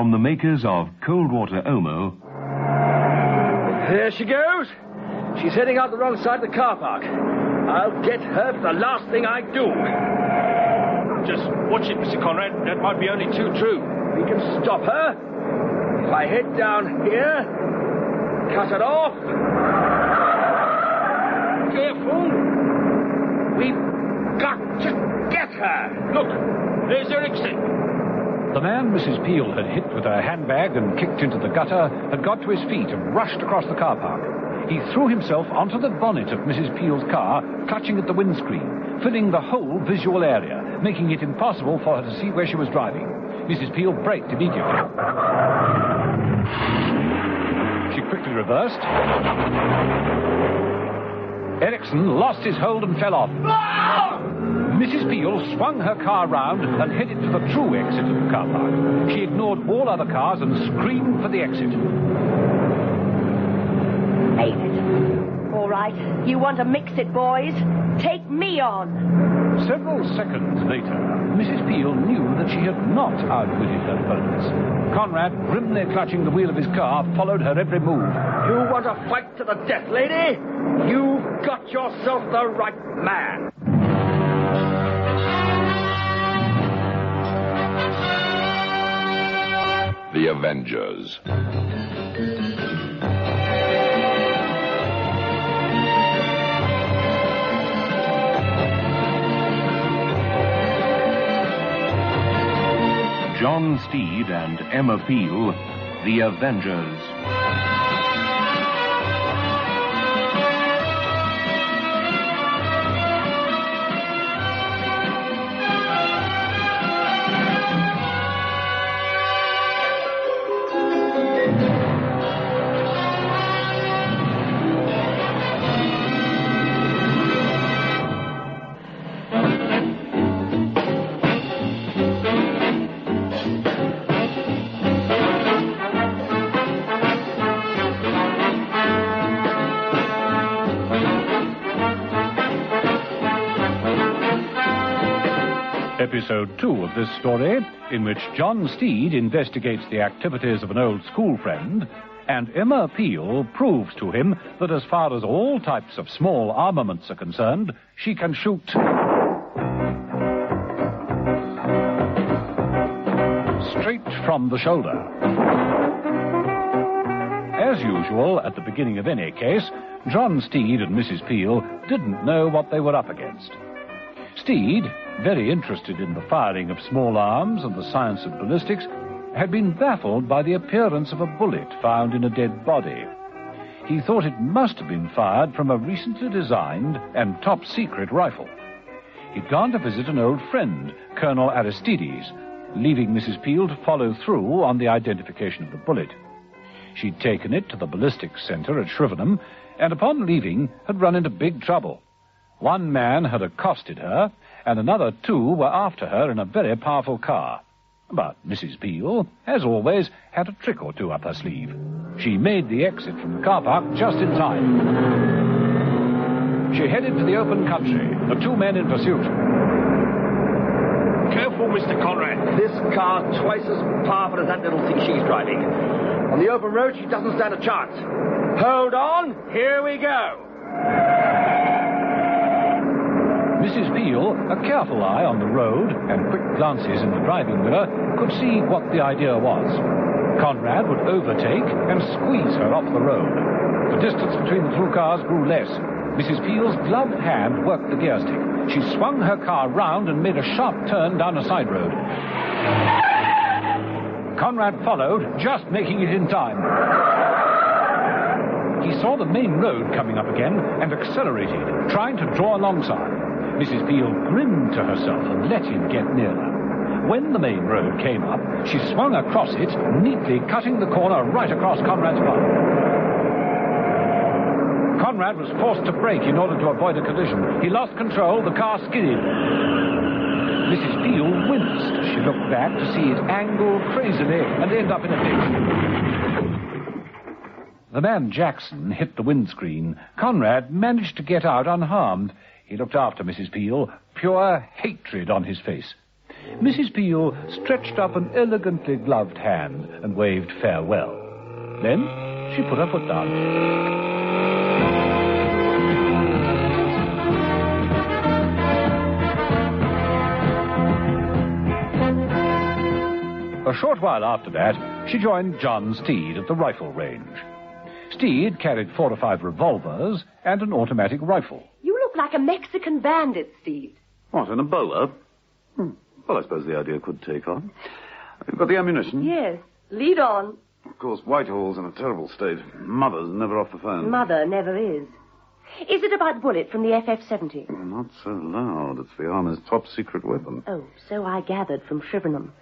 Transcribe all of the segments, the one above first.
From the makers of Cold Water Omo, There she goes. She's heading out the wrong side of the car park. I'll get her for the last thing I do. Just watch it, Mr. Conrad. That might be only too true. We can stop her. If I head down here, cut it off. Careful. We've got to get her. Look, there's Erickson. The man Mrs. Peel had hit with her handbag and kicked into the gutter had got to his feet and rushed across the car park. He threw himself onto the bonnet of Mrs. Peel's car, clutching at the windscreen, filling the whole visual area, making it impossible for her to see where she was driving. Mrs. Peel braked immediately. She quickly reversed. Erickson lost his hold and fell off. Mrs. Peel swung her car round and headed for the true exit of the car park. She ignored all other cars and screamed for the exit. Ain't it? All right. You want to mix it, boys? Take me on. Several seconds later, Mrs. Peel knew that she had not outwitted her opponents. Conrad, grimly clutching the wheel of his car, followed her every move. You want to fight to the death, lady? You've got yourself the right man. The Avengers. John Steed and Emma Peel, The Avengers. Episode 2 of this story, in which John Steed investigates the activities of an old school friend, and Emma Peel proves to him that as far as all types of small armaments are concerned, she can shoot. Straight from the shoulder. As usual, at the beginning of any case, John Steed and Mrs. Peel didn't know what they were up against. Steed, very interested in the firing of small arms and the science of ballistics, had been baffled by the appearance of a bullet found in a dead body. He thought it must have been fired from a recently designed and top secret rifle. He'd gone to visit an old friend, Colonel Aristides, leaving Mrs. Peel to follow through on the identification of the bullet. She'd taken it to the ballistics center at Shrivenham, and upon leaving had run into big trouble. One man had accosted her, and another two were after her in a very powerful car. But Mrs. Peel, as always, had a trick or two up her sleeve. She made the exit from the car park just in time. She headed to the open country, the two men in pursuit. Careful, Mr. Conrad. This car twice as powerful as that little thing she's driving. On the open road, she doesn't stand a chance. Hold on. Here we go. Mrs. Peel, a careful eye on the road and quick glances in the driving mirror, could see what the idea was. Conrad would overtake and squeeze her off the road. The distance between the two cars grew less. Mrs. Peel's gloved hand worked the gear stick. She swung her car round and made a sharp turn down a side road. Conrad followed, just making it in time. He saw the main road coming up again and accelerated, trying to draw alongside. Mrs. Peel grinned to herself and let him get nearer. When the main road came up, she swung across it, neatly cutting the corner right across Conrad's path. Conrad was forced to brake in order to avoid a collision. He lost control, the car skidded. Mrs. Peel winced as she looked back to see it angle crazily and end up in a ditch. The man Jackson hit the windscreen. Conrad managed to get out unharmed. He looked after Mrs. Peel, pure hatred on his face. Mrs. Peel stretched up an elegantly gloved hand and waved farewell. Then she put her foot down. A short while after that, she joined John Steed at the rifle range. Steed carried four or five revolvers and an automatic rifle. Like a Mexican bandit, Steed. What, an Ebola? Hmm. Well, I suppose the idea could take on. You've got the ammunition? Yes. Lead on. Of course, Whitehall's in a terrible state. Mother's never off the phone. Mother never is. Is it about Bullet from the FF-70? Not so loud. It's the Army's top secret weapon. Oh, so I gathered from Shrivenham.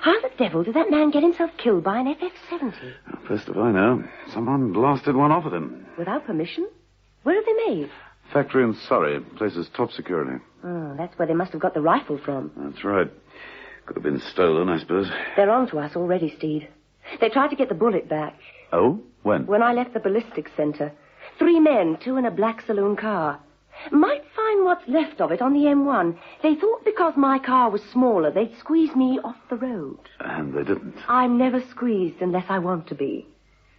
How the devil did that man get himself killed by an FF-70? First of all, I know, someone blasted one off at him. Without permission? Where are they made? Factory in Surrey. Place is top security. Oh, that's where they must have got the rifle from. That's right. Could have been stolen, I suppose. They're on to us already, Steed. They tried to get the bullet back. Oh? When? When I left the ballistics center. Three men, two in a black saloon car. Might find what's left of it on the M1. They thought because my car was smaller, they'd squeeze me off the road. And they didn't. I'm never squeezed unless I want to be.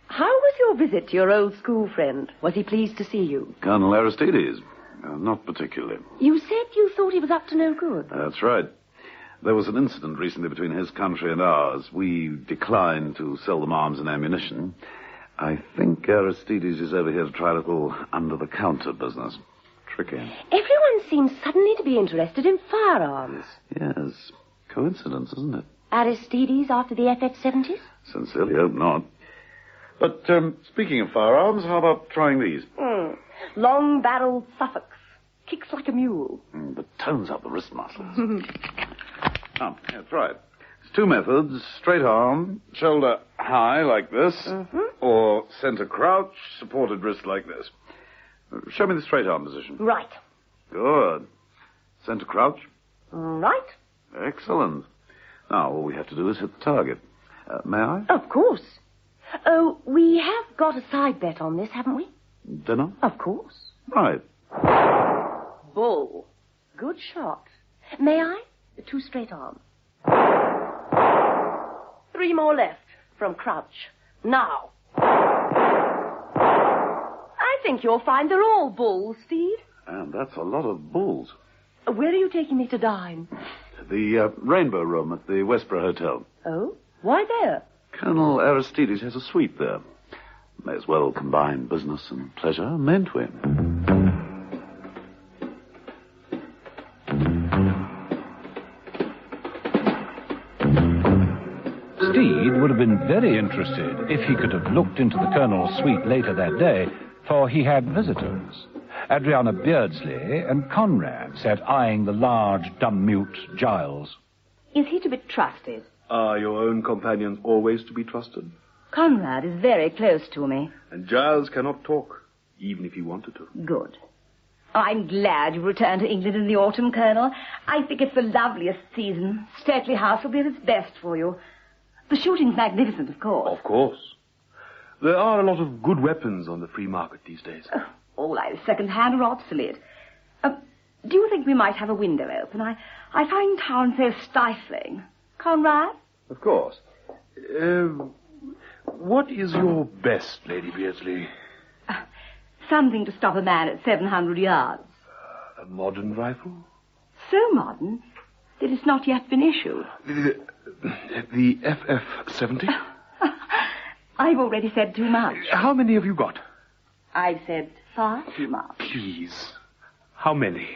How was your visit to your old school friend? Was he pleased to see you? Colonel Aristides. Uh, not particularly. You said you thought he was up to no good. That's right. There was an incident recently between his country and ours. We declined to sell them arms and ammunition. I think Aristides is over here to try a little under-the-counter business. Tricky. Everyone seems suddenly to be interested in firearms. Yes. Coincidence, isn't it? Aristides after the FF-70s? Sincerely hope not. But, um, speaking of firearms, how about trying these? Hmm. Long-barreled Suffolks. Kicks like a mule. Mm, but tones up the wrist muscles. oh, yeah, try it. It's two methods. Straight arm, shoulder high like this, or center crouch, supported wrist like this. Show me the straight arm position. Right. Good. Center crouch. Right. Excellent. Now, all we have to do is hit the target. Uh, may I? Of course. Oh, we have got a side bet on this, haven't we? Dinner? Of course. Right. Bull. Good shot. May I? Two straight arms. Three more left from crouch. Now. I think you'll find they're all bulls, Steed. And that's a lot of bulls. Where are you taking me to dine? The uh, Rainbow Room at the Westboro Hotel. Oh? Why there? Colonel Aristides has a suite there. May as well combine business and pleasure, mayn't we? Steed would have been very interested if he could have looked into the Colonel's suite later that day, for he had visitors. Adriana Beardsley and Conrad sat eyeing the large, dumb mute Giles. Is he to be trusted? Are your own companions always to be trusted? Conrad is very close to me. And Giles cannot talk, even if he wanted to. Good. Oh, I'm glad you returned to England in the autumn, Colonel. I think it's the loveliest season. Stokely House will be at its best for you. The shooting's magnificent, of course. Of course. There are a lot of good weapons on the free market these days. Oh, all either second-hand or obsolete. Uh, do you think we might have a window open? I, I find town so stifling. Conrad? Of course. Uh, what is your best, Lady Beardsley? Something to stop a man at 700 yards. A modern rifle? So modern that it's not yet been issued. The, the FF-70? I've already said too much. How many have you got? I've said far too much. Please. How many?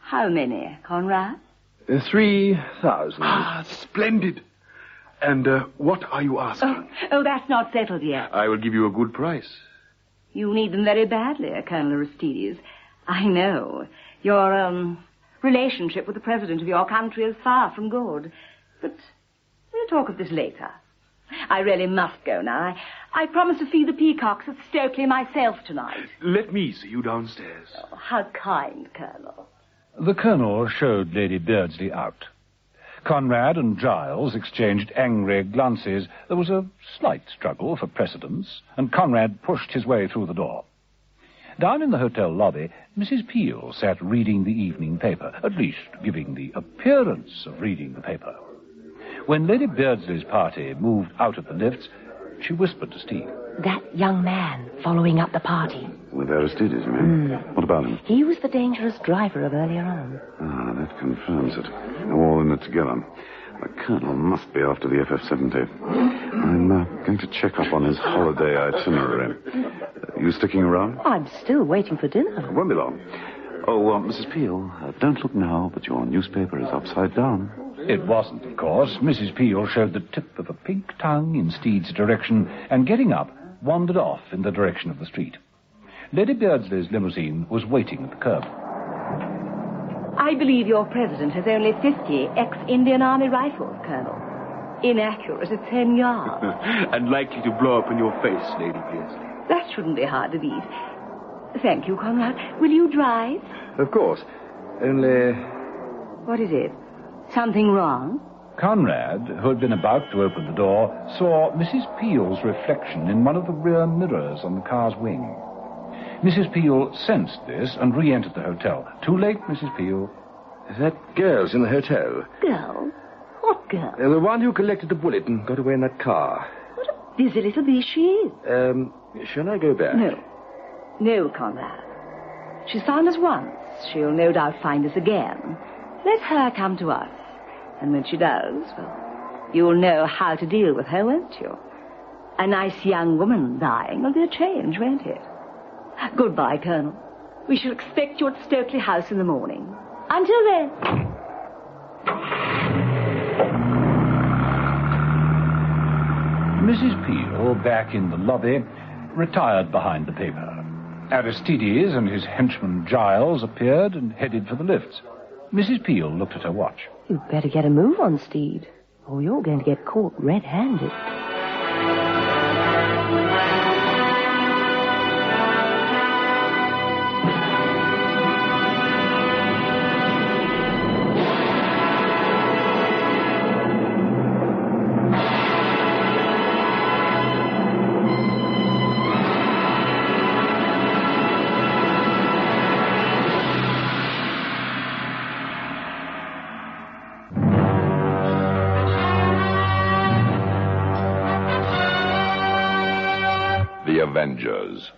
How many, Conrad? Uh, Three thousand. Ah, splendid. And uh, what are you asking? Oh, oh, that's not settled yet. I will give you a good price. You need them very badly, Colonel Aristides. I know. Your, um, relationship with the president of your country is far from good. But we'll talk of this later. I really must go now. I, I promised to feed the peacocks at Stokely myself tonight. Let me see you downstairs. Oh, how kind, Colonel. The Colonel showed Lady Beardsley out. Conrad and Giles exchanged angry glances. There was a slight struggle for precedence, and Conrad pushed his way through the door. Down in the hotel lobby, Mrs. Peel sat reading the evening paper, at least giving the appearance of reading the paper. When Lady Beardsley's party moved out of the lifts, she whispered to Steed. That young man following up the party. With Aristides, you mean? What about him? He was the dangerous driver of earlier on. Ah, that confirms it. They're all in it together. The colonel must be after the FF-70. I'm uh, going to check up on his holiday itinerary. Uh, you sticking around? I'm still waiting for dinner. It Won't be long. Oh, uh, Mrs. Peel, uh, don't look now, but your newspaper is upside down. It wasn't, of course. Mrs. Peel showed the tip of a pink tongue in Steed's direction, and getting up, wandered off in the direction of the street. Lady Beardsley's limousine was waiting at the curb. I believe your president has only 50 ex-Indian Army rifles, Colonel. Inaccurate at 10 yards. and likely to blow up in your face, Lady Beardsley. that shouldn't be hard to beat. Thank you, Conrad. Will you drive? Of course. Only. What is it? Something wrong? Conrad, who had been about to open the door, saw Mrs. Peel's reflection in one of the rear mirrors on the car's wing. Mrs. Peel sensed this and re-entered the hotel. Too late, Mrs. Peel. That girl's in the hotel. Girl? What girl? Uh, the one who collected the bullet and got away in that car. What a busy little bee she is. Um, shall I go back? No. No, Conrad. She's found us once. She'll no doubt find us again. Let her come to us. And when she does, well, you'll know how to deal with her, won't you? A nice young woman dying will be a change, won't it? Goodbye, Colonel. We shall expect you at Stokely House in the morning. Until then. Mrs. Peel, back in the lobby, retired behind the paper. Aristides and his henchman Giles appeared and headed for the lifts. Mrs. Peel looked at her watch. You'd better get a move on, Steed, or you're going to get caught red-handed. Avengers.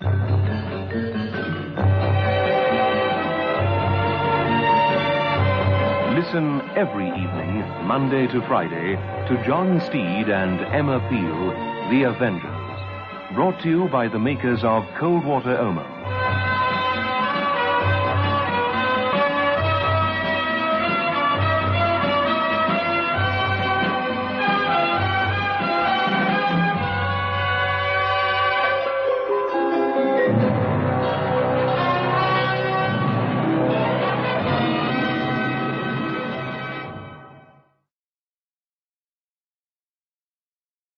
Listen every evening, Monday to Friday, to John Steed and Emma Peel, The Avengers. Brought to you by the makers of Cold Water Omo.